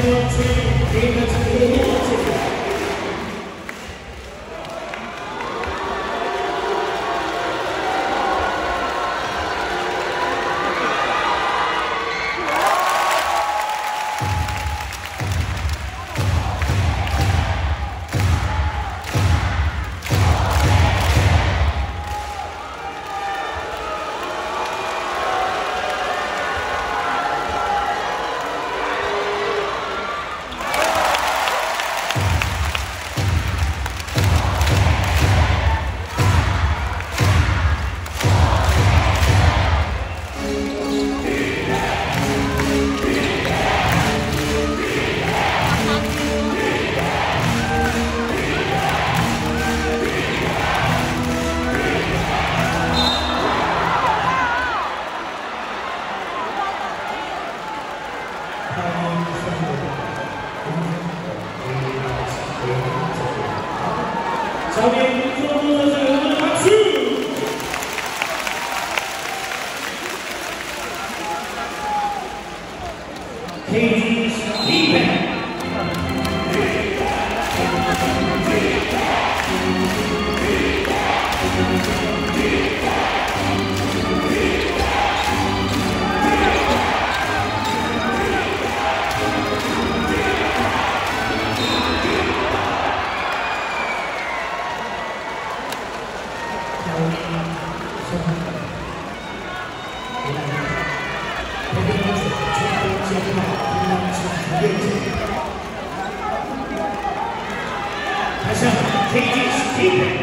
penalty in the 자,